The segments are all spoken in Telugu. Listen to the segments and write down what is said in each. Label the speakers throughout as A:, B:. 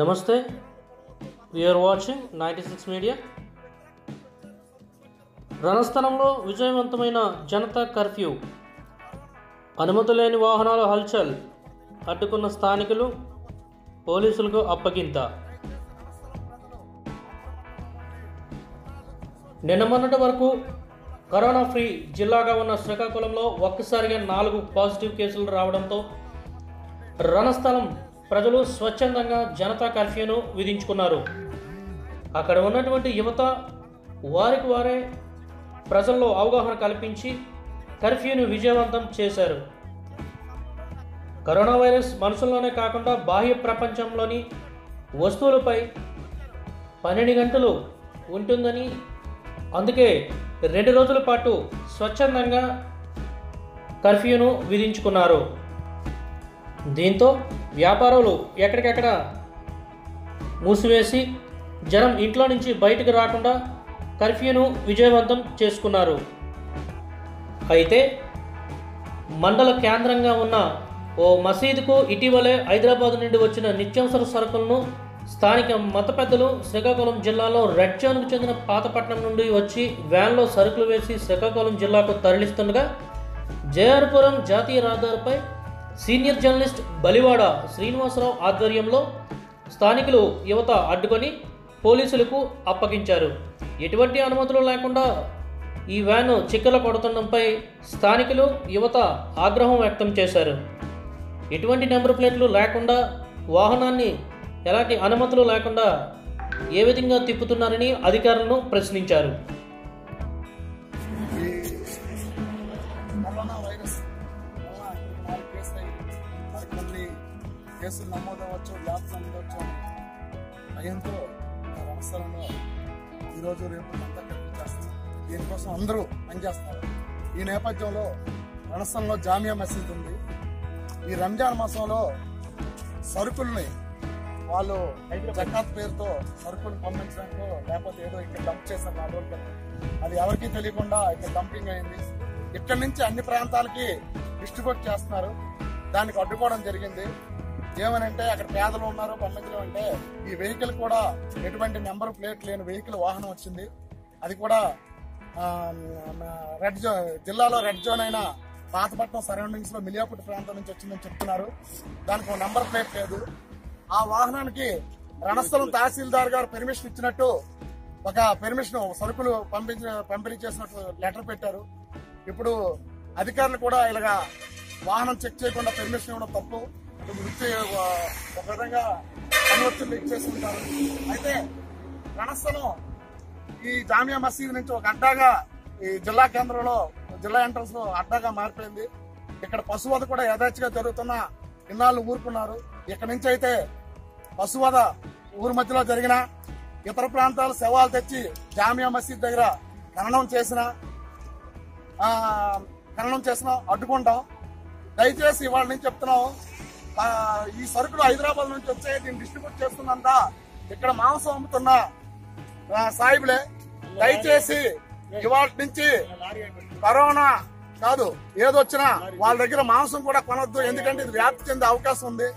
A: నమస్తే are watching ninety six media రణస్థలంలో విజయవంతమైన జనతా కర్ఫ్యూ. అనుమతి లేని వాహనాల హల్చల్ అడ్డుకున్న స్థానికులు పోలీసులకు అప్పగింత. నిన్న మొన్నటి వరకు కరోనా ఫ్రీ జిల్లాగా ఉన్న శ్రీకాకుళంలో ఒక్కసారిగా నాలుగు పాజిటివ్ కేసులు రావడంతో రణస్థలం ప్రజలు స్వచ్ఛందంగా జనతా కర్ఫ్యూను విధించుకున్నారు. అక్కడ ఉన్నటువంటి యువత వారికి వారే ప్రజల్లో అవగాహన కల్పించి కర్ఫ్యూను విజయవంతం చేశారు. కరోనా వైరస్ మనుషుల్లోనే కాకుండా బాహ్య ప్రపంచంలోని వస్తువులపై పన్నెండు గంటలు ఉంటుందని అందుకే రెండు రోజుల పాటు స్వచ్ఛందంగా కర్ఫ్యూను విధించుకున్నారు. దీంతో వ్యాపారులు ఎక్కడికెక్కడ మూసివేసి జనం ఇంట్లో నుంచి బయటకు రాకుండా కర్ఫ్యూను విజయవంతం చేసుకున్నారు. అయితే మండల కేంద్రంగా ఉన్న ఓ మసీదుకు ఇటీవలే హైదరాబాద్ నుండి వచ్చిన నిత్యావసర సరుకులను స్థానిక మత పెద్దలు శ్రీకాకుళం జిల్లాలో రెడ్ జోన్కు చెందిన పాతపట్నం నుండి వచ్చి వ్యాన్లో సరుకులు వేసి శ్రీకాకుళం జిల్లాకు తరలిస్తుండగా జేఆర్పురం జాతీయ రహదారిపై సీనియర్ జర్నలిస్ట్ బలివాడ శ్రీనివాసరావు ఆధ్వర్యంలో స్థానికులు యువత అడ్డుకొని పోలీసులకు అప్పగించారు. ఎటువంటి అనుమతులు లేకుండా ఈ వ్యాను చిక్కల కొడుతుండడంపై స్థానికులు యువత ఆగ్రహం వ్యక్తం చేశారు. ఎటువంటి నెంబర్ ప్లేట్లు లేకుండా వాహనాన్ని ఎలాంటి అనుమతులు లేకుండా ఏ విధంగా తిప్పుతున్నారని అధికారులను ప్రశ్నించారు.
B: కేసులు నమోదవచ్చు వ్యాప్తి నమోదవచ్చు అని భయంతో ఆ ఈరోజు రేపు అంతా కర్ఫ్యూ చేస్తారు దీనికోసం అందరూ పనిచేస్తారు ఈ నేపథ్యంలో రణస్థలంలో జామియా మసీద్ ఉంది. ఈ రంజాన్ మాసంలో సరుకుల్ని వాళ్ళు జకాత్ పేరుతో సరుకులు పంపించడంతో లేకపోతే ఏదో ఇక్కడ డంప్ చేశారు నా రోజుల అది ఎవరికీ తెలియకుండా ఇక్కడ డంపింగ్ అయింది. ఇక్కడ నుంచి అన్ని ప్రాంతాలకి డిస్ట్రిబ్యూట్ చేస్తున్నారు. దానికి అడ్డుకోవడం జరిగింది. ఏమనంటే అక్కడ పేదలు ఉన్నారు పంపించడం అంటే ఈ వెహికల్ కూడా ఎటువంటి నెంబర్ ప్లేట్ లేని వెహికల్ వాహనం వచ్చింది. అది కూడా రెడ్ జోన్ జిల్లాలో రెడ్ జోన్ అయిన పాతపట్నం సరౌండింగ్స్లో మిలియాపుట్ ప్రాంతం నుంచి వచ్చిందని చెప్తున్నారు. దానికి ఒక నెంబర్ ప్లేట్ లేదు. ఆ వాహనానికి రణస్థలం తహసీల్దార్ గారు పెర్మిషన్ ఇచ్చినట్టు ఒక పెర్మిషన్ సరుకులు పంపించ పంపిణీ చేసినట్టు లెటర్ పెట్టారు. ఇప్పుడు అధికారులు కూడా ఇలాగా వాహనం చెక్ చేయకుండా పెర్మిషన్ ఇవ్వడం తప్పు. వృత్తి ఒక విధంగా అనుమతులు ఇచ్చేసుకుంటారు అయితే రణస్థలం ఈ జామియా మసీద్ నుంచి ఒక అడ్డాగా ఈ జిల్లా కేంద్రంలో జిల్లా ఎంట్రన్స్లో అడ్డాగా మారిపోయింది. ఇక్కడ పశువధ కూడా యథేచ్ఛగా జరుగుతున్న ఇన్నాళ్ళు ఊరుకున్నారు. ఇక్కడ నుంచి అయితే పశువధ ఊరు మధ్యలో జరిగిన ఇతర ప్రాంతాల శవాలు తెచ్చి జామియా మసీద్ దగ్గర ఖననం చేసిన ఆ, ఖననం చేసిన అడ్డుకుంటాం. దయచేసి ఇవాళ నుంచి చెప్తున్నాం ఈ సరుకులు హైదరాబాద్ నుంచి వచ్చే దీన్ని డిస్ట్రిబ్యూట్ చేస్తున్నంత ఇక్కడ మాంసం అమ్ముతున్న సాహిబులే సాయిబులే. దయచేసి ఇవాళ నుంచి కరోనా కాదు ఏదొచ్చినా వాళ్ళ దగ్గర మాంసం కూడా కొనొద్దు ఎందుకంటే ఇది వ్యాప్తి చెందే అవకాశం ఉంది.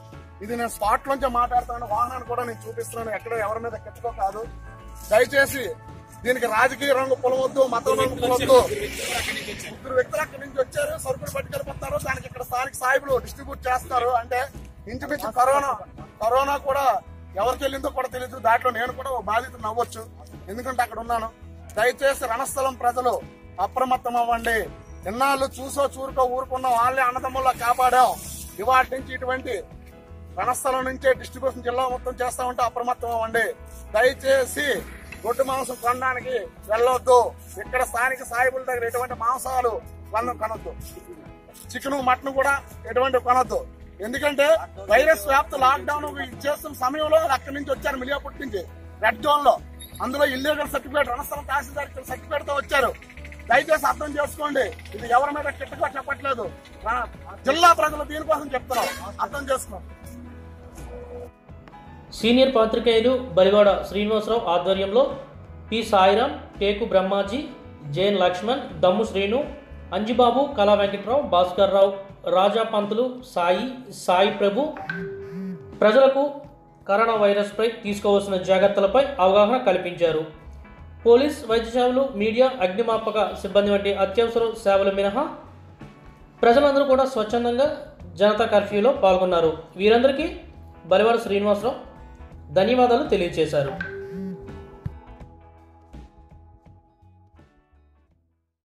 B: ఇది నేను స్పాట్ లోంచి మాట్లాడుతాను వాహనాన్ని కూడా నేను చూపిస్తున్నాను ఎక్కడ ఎవరి మీద కెట్టుకో కాదు. దయచేసి దీనికి రాజకీయ రంగు పొలవద్దు మతం రంగు పొలవద్దు. ముగ్గురు వ్యక్తులు అక్కడి నుంచి వచ్చారు సరుకులు పట్టుకెళ్ళిపోతున్నారు దానికి ఇక్కడ స్థానిక సాయిబులు డిస్ట్రిబ్యూట్ చేస్తారు. అంటే ఇంచుమించు కరోనా కరోనా కూడా ఎవరికి వెళ్ళిందో కూడా తెలియదు దాంట్లో నేను కూడా ఓ బాధితుడు నవ్వచ్చు ఎందుకంటే అక్కడ ఉన్నాను. దయచేసి రణస్థలం ప్రజలు అప్రమత్తం అవ్వండి ఇన్నాళ్ళు చూసో చూరుకో ఊరుకున్న. వాళ్ళే అన్నదమ్ముల్లో కాపాడాం. ఇవాటి నుంచి ఇటువంటి రణస్థలం నుంచే డిస్ట్రిబ్యూషన్ జిల్లా మొత్తం చేస్తా ఉంటే అప్రమత్తం అవ్వండి దయచేసి గొడ్డు మాంసం కొనడానికి వెళ్ళొద్దు. ఇక్కడ స్థానిక సాయిబుల దగ్గర ఎటువంటి మాంసాలు కొన కొనొద్దు. చికెన్ మటన్ కూడా ఎటువంటి కొనొద్దు. ఎందుకంటే వైరస్ వ్యాప్తి లాక్డౌన్ చేస్తున్న సమయంలో అక్కడి నుంచి వచ్చారు మిలియాపుట్ నుంచి. రెడ్ జోన్లో అందులో ఇల్లీగల్ సర్టిఫికేట్ రణస్థలం తహసీల్దార్ సర్టిఫికేట్తో వచ్చారు. దయచేసి అర్థం చేసుకోండి. ఇది ఎవరి మీద కిట్టుగా చెప్పట్లేదు. జిల్లా ప్రజలు దీనికోసం చెప్తున్నాం అర్థం చేసుకున్నాం
A: సీనియర్ పాత్రికేయులు బలివాడ శ్రీనివాసరావు ఆధ్వర్యంలో P. Sairam Teku Brahmaji J N Lakshman Dammu Srinu Anjibabu Kala Venkatrao Bhaskar Rao రాజా పంతులు సాయి సాయి ప్రభు. ప్రజలకు కరోనా వైరస్పై తీసుకోవాల్సిన జాగ్రత్తలపై అవగాహన కల్పించారు. పోలీస్ వైద్యశాలలు మీడియా అగ్నిమాపక సిబ్బంది వంటి అత్యవసర సేవలు మినహా ప్రజలందరూ కూడా స్వచ్ఛందంగా జనతా కర్ఫ్యూలో పాల్గొన్నారు. వీరందరికీ బలివాడ శ్రీనివాసరావు ధన్యవాదాలు తెలియజేశారు